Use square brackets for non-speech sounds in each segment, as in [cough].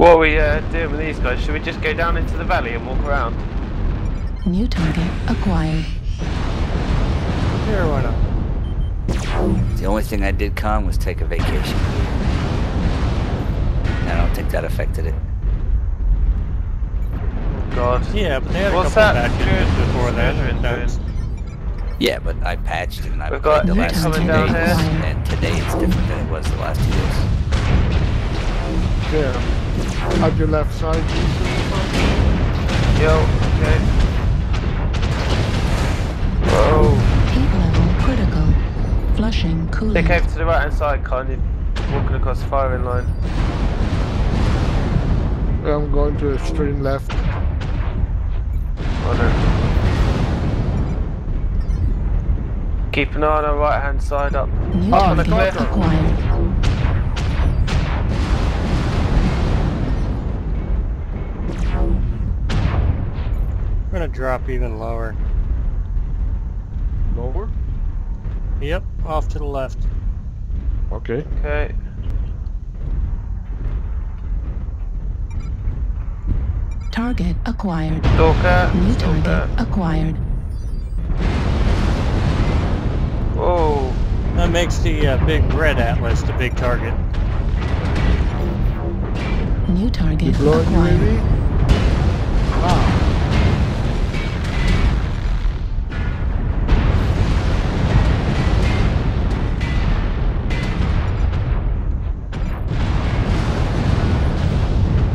What are we uh, doing with these guys? Should we just go down into the valley and walk around? New target acquired. Here, why not? The only thing I did con was take a vacation. I don't think that affected it. God. Yeah, but they had a What's couple that? of patches Good. before that. Good. Yeah, but I patched it and I We've got the last two coming days, down here. and today it's different than it was the last two days. Yeah. At your left side. Yo, okay. Whoa. Heat level critical. Flushing coolant. They came to the right hand side, kind of walking across the firing line. I'm going to extreme left. Oh no. Keep an eye on our right hand side up. New Ah, the cliff. acquired. Gonna drop even lower. Lower? Yep, off to the left. Okay. Okay. Target acquired. Stalker. New target Stalker. acquired. Whoa. That makes the uh, big red atlas the big target. New target Deploying acquired.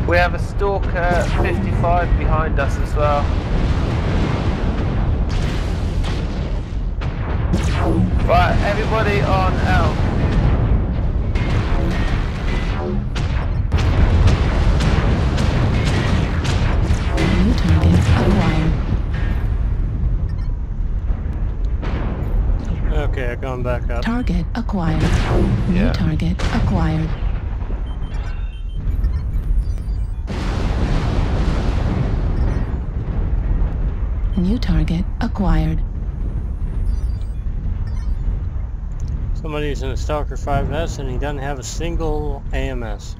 We have a Stalker 55 behind us as well. Right, everybody on L. New target acquired. Okay, I've gone back up. Target acquired. New Yeah. target acquired. New target acquired. Somebody's in a Stalker 5S and he doesn't have a single AMS.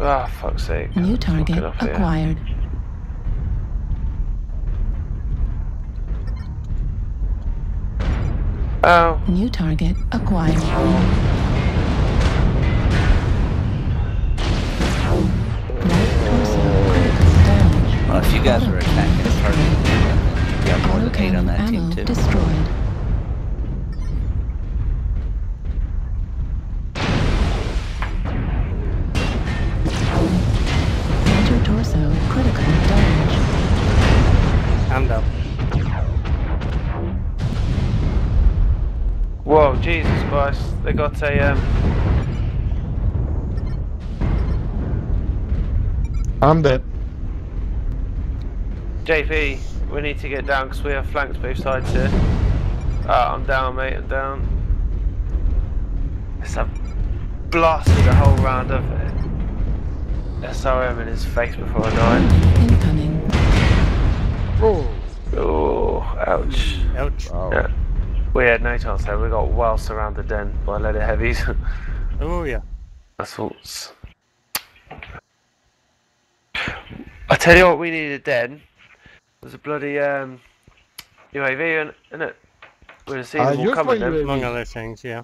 Ah, fuck's sake. New target it off here. acquired. Oh, New target acquired. You got more than eight on that ammo team too. destroyed. Center torso critical damage. I'm down. whoa, Jesus Christ. They got a, um, I'm dead. JP, we need to get down because we have flanks both sides here. Ah, I'm down, mate, I'm down. It's a blast blasted a whole round of it. SRM in his face before I died. Incoming. Oh. Oh, ouch. Ouch. Wow. Yeah. We had no chance there, we got well surrounded then by leaded heavies. [laughs] Oh yeah. Assaults. I tell you what we needed then was a bloody um, UAV in, and it. We'd have seen I them all coming. UAV. Among other things, yeah.